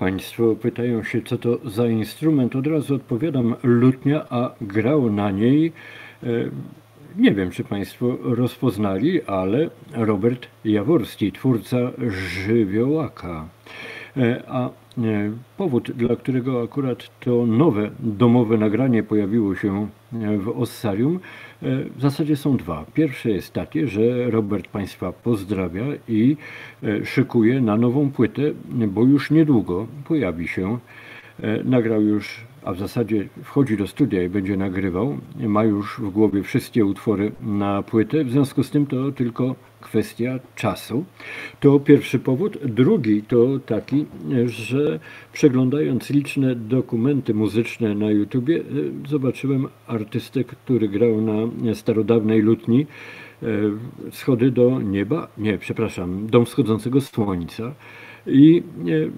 Państwo pytają się, co to za instrument. Od razu odpowiadam lutnia, a grał na niej. E, nie wiem, czy Państwo rozpoznali, ale Robert Jaworski, twórca żywiołaka. E, a e, powód, dla którego akurat to nowe domowe nagranie pojawiło się w Ossarium, w zasadzie są dwa. Pierwsze jest takie, że Robert Państwa pozdrawia i szykuje na nową płytę, bo już niedługo pojawi się. Nagrał już a w zasadzie wchodzi do studia i będzie nagrywał, ma już w głowie wszystkie utwory na płytę, w związku z tym to tylko kwestia czasu. To pierwszy powód. Drugi to taki, że przeglądając liczne dokumenty muzyczne na YouTubie, e, zobaczyłem artystę, który grał na starodawnej lutni e, Schody do nieba, nie, przepraszam, Dom wschodzącego słońca i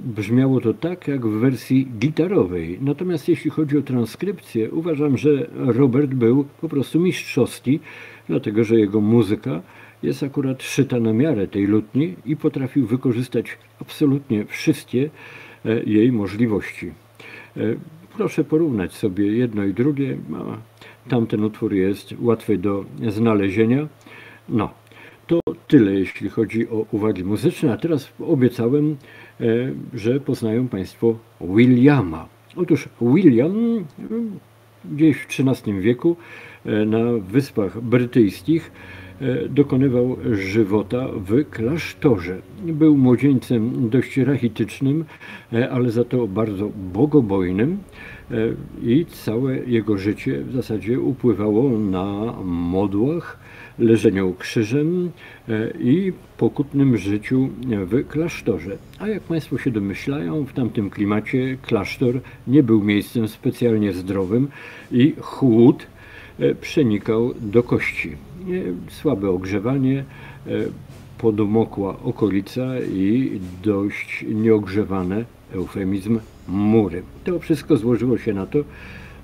brzmiało to tak jak w wersji gitarowej. Natomiast jeśli chodzi o transkrypcję, uważam, że Robert był po prostu mistrzowski, dlatego że jego muzyka jest akurat szyta na miarę tej lutni i potrafił wykorzystać absolutnie wszystkie e, jej możliwości. E, proszę porównać sobie jedno i drugie. Tamten utwór jest łatwy do znalezienia. No, tyle, jeśli chodzi o uwagi muzyczne. A teraz obiecałem, e, że poznają Państwo Williama. Otóż William gdzieś w XIII wieku e, na Wyspach Brytyjskich dokonywał żywota w klasztorze. Był młodzieńcem dość rachitycznym, ale za to bardzo bogobojnym i całe jego życie w zasadzie upływało na modłach, leżeniu krzyżem e, i pokutnym życiu w klasztorze. A jak Państwo się domyślają, w tamtym klimacie klasztor nie był miejscem specjalnie zdrowym i chłód e, przenikał do kości. Słabe ogrzewanie, e, podomokła okolica i dość nieogrzewane, eufemizm, mury. To wszystko złożyło się na to,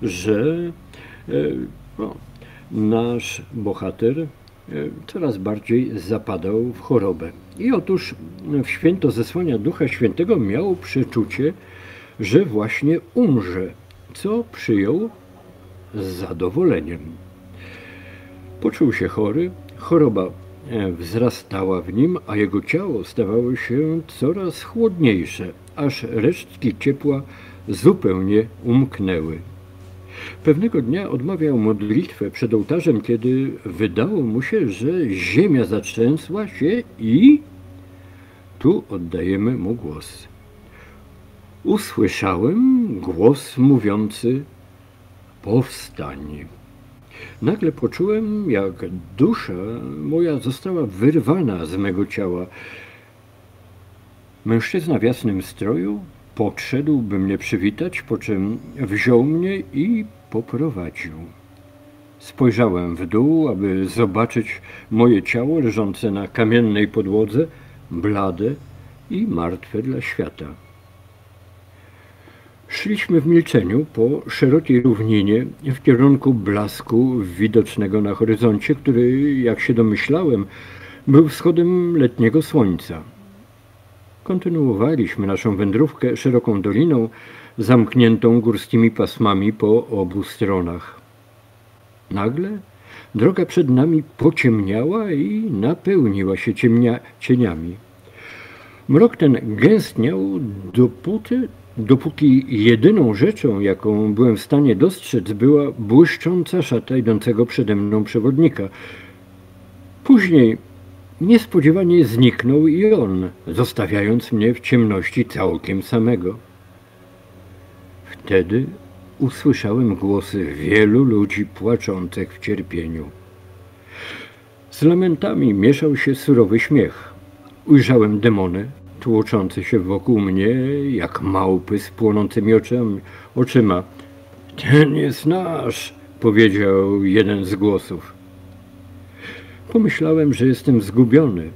że no, nasz bohater E, coraz bardziej zapadał w chorobę. I otóż w święto zesłania Ducha Świętego miał przeczucie, że właśnie umrze, co przyjął z zadowoleniem. Poczuł się chory, choroba e, wzrastała w nim, a jego ciało stawało się coraz chłodniejsze, aż resztki ciepła zupełnie umknęły. Pewnego dnia odmawiał modlitwę przed ołtarzem, kiedy wydało mu się, że ziemia zatrzęsła się i tu oddajemy mu głos. Usłyszałem głos mówiący powstań. Nagle poczułem, jak dusza moja została wyrwana z mego ciała. Mężczyzna w jasnym stroju podszedł, by mnie przywitać, po czym wziął mnie i poprowadził. Spojrzałem w dół, aby zobaczyć moje ciało leżące na kamiennej podłodze, blade i martwe dla świata. Szliśmy w milczeniu po szerokiej równinie w kierunku blasku widocznego na horyzoncie, który, jak się domyślałem, był wschodem letniego słońca. Kontynuowaliśmy naszą wędrówkę szeroką doliną, zamkniętą górskimi pasmami po obu stronach. Nagle droga przed nami pociemniała i napełniła się ciemnia, cieniami. Mrok ten gęstniał dopóty, dopóki jedyną rzeczą, jaką byłem w stanie dostrzec, była błyszcząca szata idącego przede mną przewodnika. Później niespodziewanie zniknął i on, zostawiając mnie w ciemności całkiem samego. Wtedy usłyszałem głosy wielu ludzi płaczących w cierpieniu. Z lamentami mieszał się surowy śmiech. Ujrzałem demony tłoczące się wokół mnie jak małpy z płonącymi oczami, oczyma. Ten jest nasz, powiedział jeden z głosów. Pomyślałem, że jestem zgubiony.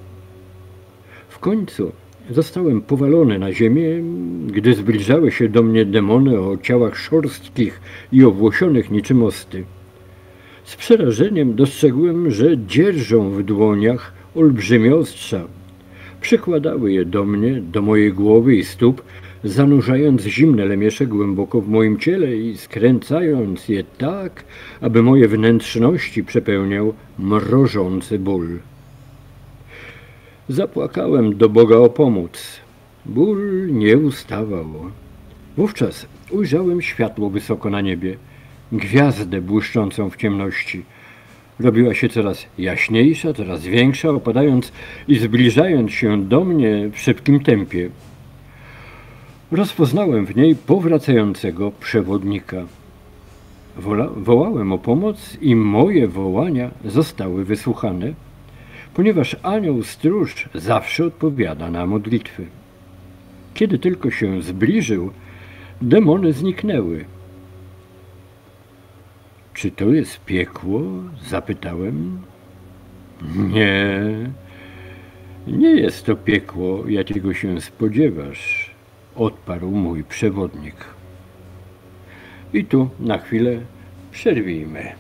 W końcu Zostałem powalony na ziemię, gdy zbliżały się do mnie demony o ciałach szorstkich i owłosionych niczym osty. Z przerażeniem dostrzegłem, że dzierżą w dłoniach olbrzymie ostrza. Przykładały je do mnie, do mojej głowy i stóp, zanurzając zimne lemiesze głęboko w moim ciele i skręcając je tak, aby moje wnętrzności przepełniał mrożący ból. Zapłakałem do Boga o pomoc. Ból nie ustawał. Wówczas ujrzałem światło wysoko na niebie, gwiazdę błyszczącą w ciemności. Robiła się coraz jaśniejsza, coraz większa, opadając i zbliżając się do mnie w szybkim tempie. Rozpoznałem w niej powracającego przewodnika. Wola, wołałem o pomoc i moje wołania zostały wysłuchane, ponieważ anioł stróż zawsze odpowiada na modlitwy. Kiedy tylko się zbliżył, demony zniknęły. Czy to jest piekło? zapytałem. Nie, nie jest to piekło, jakiego się spodziewasz, odparł mój przewodnik. I tu na chwilę przerwijmy.